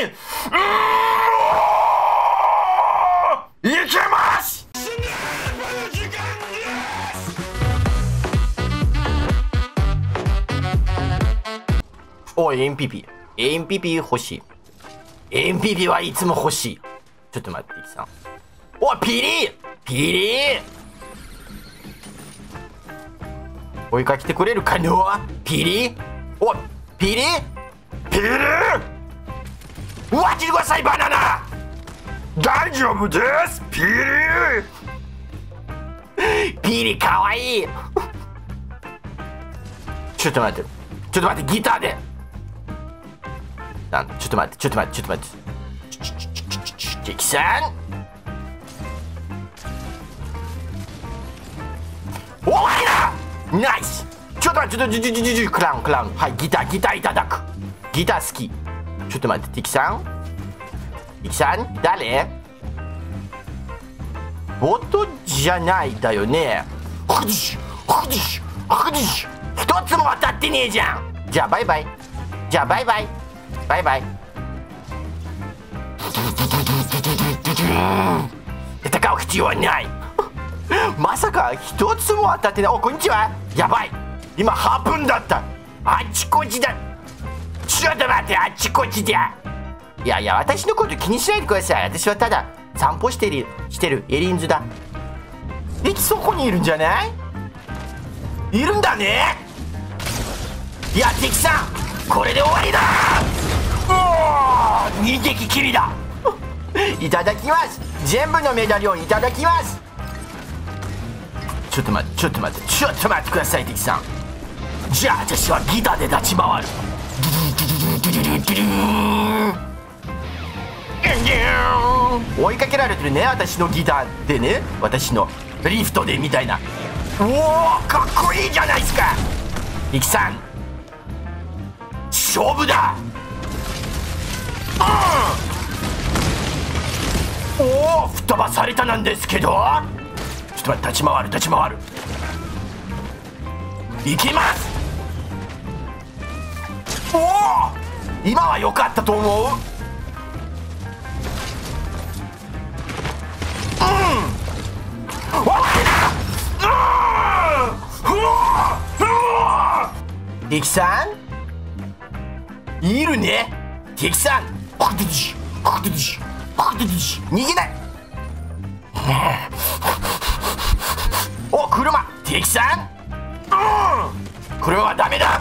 いけます。おい MPP MPP 欲しい。MPP はいつも欲しい。ちょっと待っていきさん。おいピリピリ追いかけてくれるかの？ピリおいピリピリ待っててくださいバナナ。大丈夫ですピリピリかわいい。ちょっと待って。ちょっと待ってギターで。あちょっと待ってちょっと待ってちょっと待って。敵さん終わりだナイス。ちょっと待ってちょっとちょちょちょちょちょクラウンクラウンはいギターギターいただくギター好きちょっと待って敵さん敵さん誰ボトじゃないだよねふじしふじしふじし一つも当たってねえじゃんじゃあバイバイじゃあバイバイバイバイ戦う必要はないまさか一つも当たってないおこんにちはやばい今8分だったあちこちだちょっと待ってあっちこっちだいやいや私のこと気にしないでください。私はただ散歩してるしてるエリンズだ。駅そこにいるんじゃない？いるんだね。いや敵さんこれで終わりだ。おお二撃きりだ。いただきます。全部のメダルをいただきます。ちょっと待ってちょっと待ってちょっと待ってください敵さん。じゃあ私はギターで立ち回る。追いかけられてるね私のギターでね私のリフトでみたいなおおかっこいいじゃないですかイキさん勝負だうんおお吹っ飛ばされたなんですけどちょっと待って立ち回る立ち回るいきますおお今は良かったと思う？敵さん。いるね敵さん。逃げないお車敵さん。車はダメだ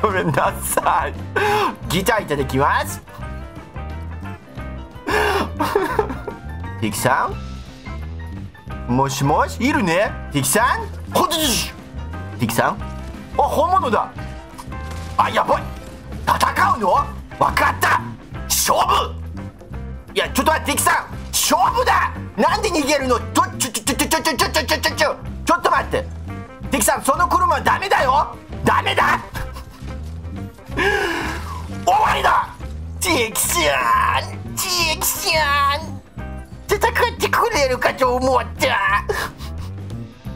ごめんなさい。ギターいただきます。敵さん？もしもし？いるね？敵さん？こっち敵さん？あ本物だ。あやばい。戦うの？分かった。勝負。いやちょっと待って敵さん。勝負だ。なんで逃げるの？ちょちょちょちょちょちょちょちょちょちょちょちょちょっと待って敵さんその車はダメだよダメだ終わりだ。敵さん敵さん戦ってくれるかと思った。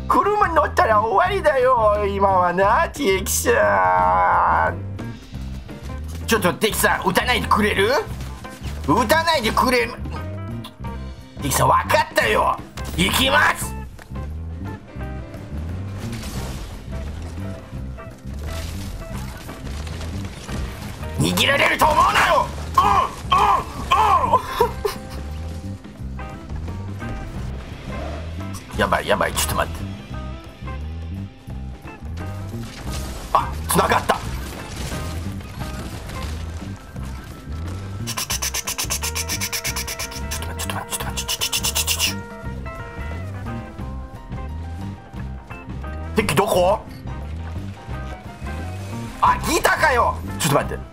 車乗ったら終わりだよ今はな。敵さんちょっと敵さん撃たないでくれる？撃たないでくれる？敵さん分かったよ。行きます。逃げられると思うなよ！やばいやばい。ちょっと待って。あ繋がった。敵どこ？あギターかよ！ちょっと待って。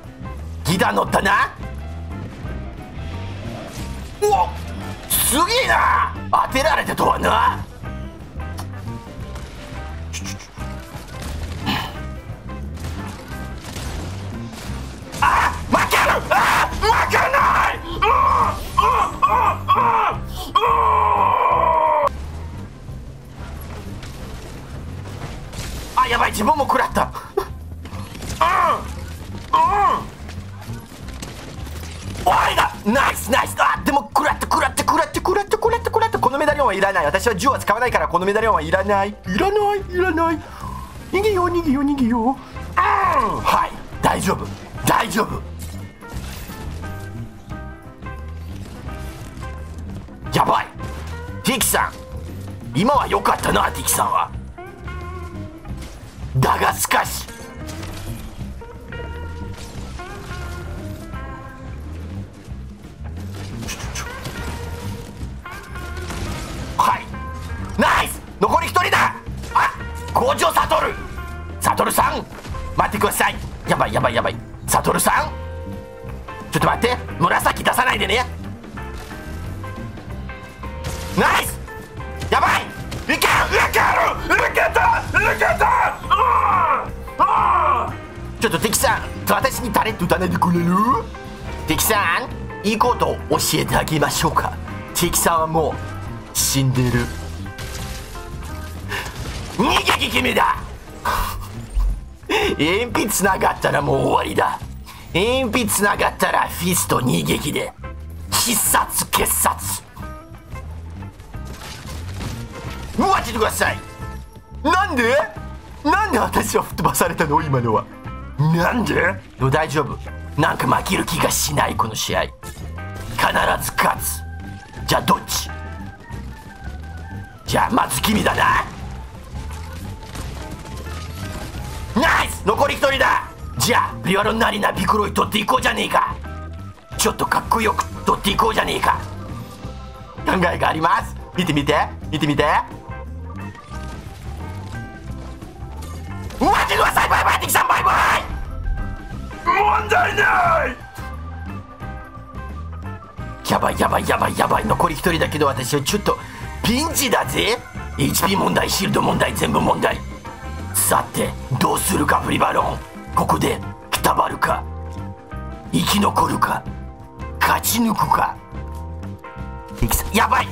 ギター乗ったなおすげえな。当てられたとはな。あ負ける。あ負けない。あやばい自分も食らった。ナイスナイスあでも食らって食らって食らって食らって食らって食らって。このメダリオンはいらない。私は銃は使わないからこのメダリオンはいらない。いらないいらない。逃げよう逃げよう逃げよう。うん。はい。大丈夫。大丈夫。やばい。ティキさん。今は良かったなティキさんは。だがしかし。ちょっと待って。紫出さないでね。ナイス。やばい。いけるいける。いけた。いけた。ちょっと敵さん私にタレント打たないでくれる？敵さんいいことを教えてあげましょうか。敵さんはもう死んでる。逃げ気君だ。鉛筆ながったらもう終わりだ。鉛筆ながったらフィスト逃撃で必殺傑殺待っててください。なんで？なんで私は吹っ飛ばされたの？今のは。なんで？大丈夫。なんか負ける気がしないこの試合。必ず勝つ。じゃあどっち？じゃあまず君だな。ナイス！残り一人だ。じゃあビワロナリナビクロイ取っていこうじゃねえか。ちょっとかっこよく取っていこうじゃねえか。考えがあります。見て見て見て見て。待ってくださいバイバイ敵さんバイバイ。問題ない！やばいやばいやばいやばい。残り一人だけど私はちょっとピンチだぜ。HP 問題シールド問題全部問題。さてどうするかフリバロンここでくたばるか。生き残るか。勝ち抜くか。やばい。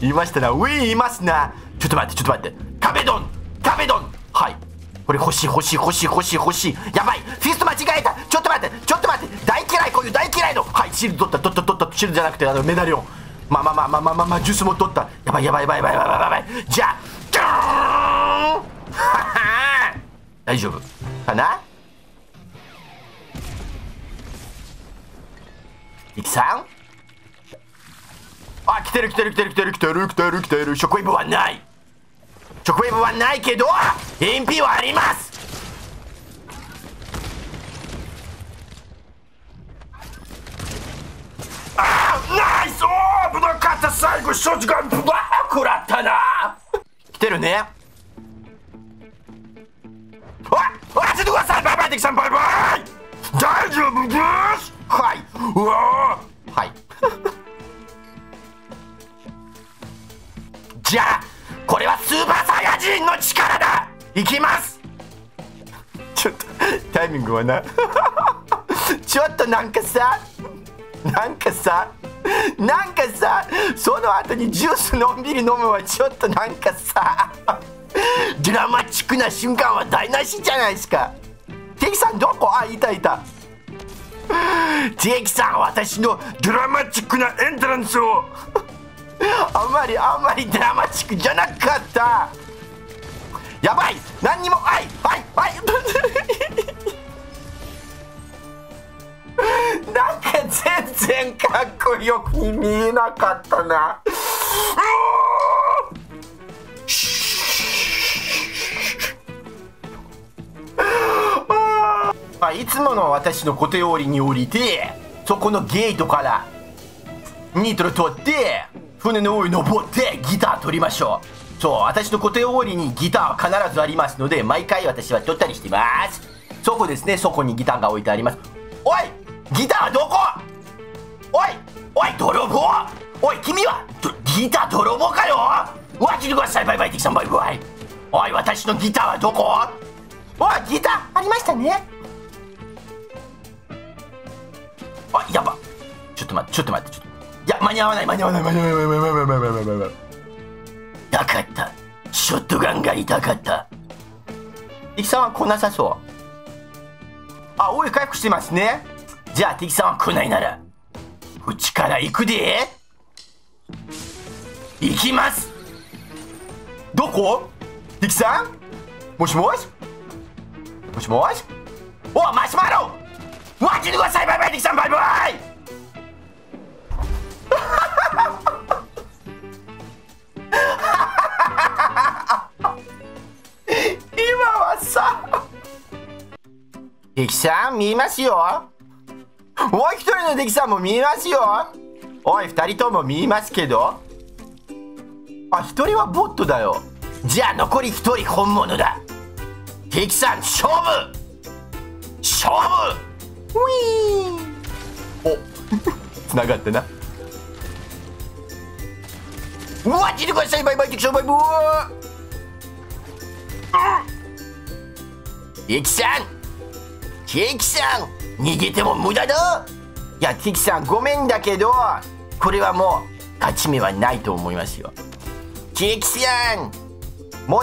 いましたな。ウィーいますな。ちょっと待ってちょっと待って。壁ドン。壁ドン。はい。これ欲しい欲しい欲しい欲しい欲しい。やばい。フィスト間違えた。ちょっと待って。ちょっと待って。大嫌いこういう大嫌いの。はい。シールド取った取った。取った。シールドじゃなくてあのメダリオン。まあまあまあまあまあまあ、まあ、ジュースも取った。やばいやばいやばいやばいやばいやばい。じゃあドーン。大丈夫。かな？イキさん？あ来てる来てる来てる来てる来てる来てる来てる。ショックウェーブはない。ショックウェーブはないけど MP はあります。あナイス！おー危なかった。最後ショットガンブワー食らったな。来てるね。ああちょっとください。バイバイ敵さんバイバイ大丈夫ですはい。うわー。はい。じゃあこれはスー。パー。サイヤ人の力だい。きますちょっとタイミングはなちょっとなんかさなんかさなんかさその後にジュー。スのんびり飲むはちょっとなんかさドラマチックな瞬間は台無しじゃないですか。敵さんどこ？あいたいた。敵さん私のドラマチックなエントランスを。あんまりあんまりドラマチックじゃなかった。やばい！何にもはいはいはい。なんか全然かっこよく見えなかったな。あいつもの私の固定折りに降りてそこのゲートからニートル取って船の上に登ってギター取りましょう。そう私の固定終わりにギターは必ずありますので毎回私は取ったりしてます。そこですねそこにギターが置いてあります。おいギターどこ？おいおい泥棒！おい君はギター泥棒かよ？わちてくださいバイバイ敵さんバイバイ。おい私のギターはどこ？おいギターありましたね。あやば。ちょっと待ってちょっと待って。ちょっといや間に合わない間に合わない間に合わない間に合わない間に合わない間に合わない。痛かった。ショットガンが痛かった。イキさんは来なさそう。あおい回復してますね。じゃあ敵さんは来ないなら内から行くで。行きます。どこ？敵さん？もしもし？もしもし？おマシュマロ待っててくださいバイバイ敵さんバイバイ。今はさ敵さん見えますよ。もう一人の敵さんも見えますよ。おい二人とも見えますけど。あ一人はボットだよ。じゃあ残り一人本物だ。敵さん勝負！勝負！ウィー。ンお繋がったな。うわ聞いてくださいバイバイ敵さんバイバイ敵さん敵さん逃げても無駄だ。いや敵さんごめんだけどこれはもう勝ち目はないと思いますよ。敵さん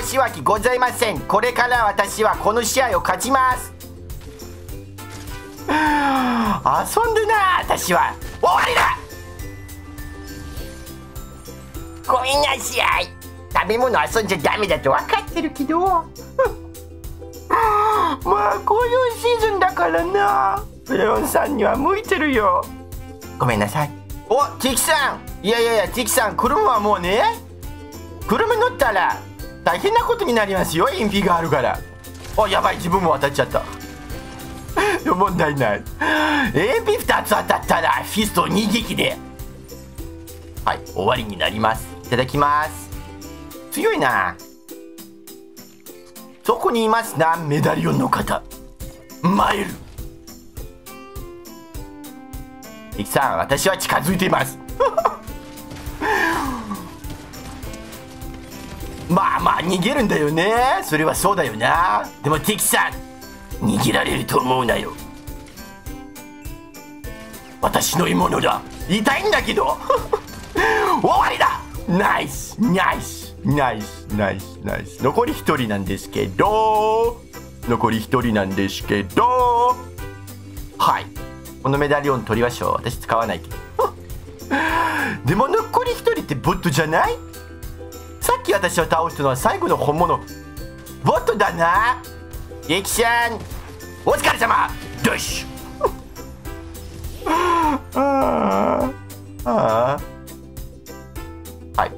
申し訳ございません。これから私はこの試合を勝ちます。遊んでな私は。終わりだ。ごめんなさい。食べ物遊んじゃダメだと分かってるけど。まあこういうシーズンだからな。レオンさんには向いてるよ。ごめんなさい。おティキさん。いやいやいやティキさん車はもうね。車乗ったら大変なことになりますよ。インフィがあるから。おやばい自分も当たっちゃった。問題ない。AP2 つ当たったらフィスト2撃で。はい終わりになります。いただきます。強いな。そこにいますなメダリオンの方。マイルイキさん私は近づいています。まあまあ逃げるんだよね。それはそうだよな。でもティキさん逃げられると思うなよ。私の獲物だ。痛いんだけど。終わりだ。ナイス。ナイス。ナイス。ナイス。ナイス。残り1人なんですけど。残り1人なんですけど。はい。このメダリオン取りましょう。私使わないけど。でも残り1人ってボットじゃない？さっき私を倒したのは最後の本物。ボットだな。ゆきちゃんお疲れ様。よし。あああはい。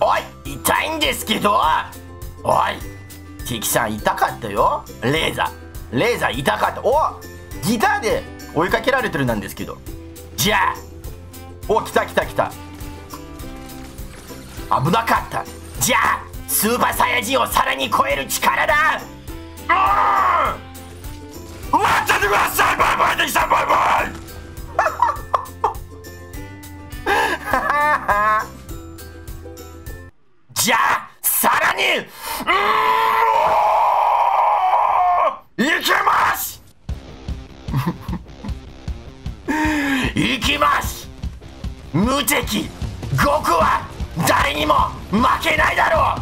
おい痛いんですけど。おいティキさん痛かったよ。レーザー。レーザー痛かった。おギターで追いかけられてるなんですけど。じゃあ。お来た来た来た。危なかった。じゃあスーパーサイヤ人をさらに超える力だ。うん。待っててくださいバイバイできたバイバイ。じゃあさらにうん。いきます。いきます。無敵。極は誰にも負けないだろう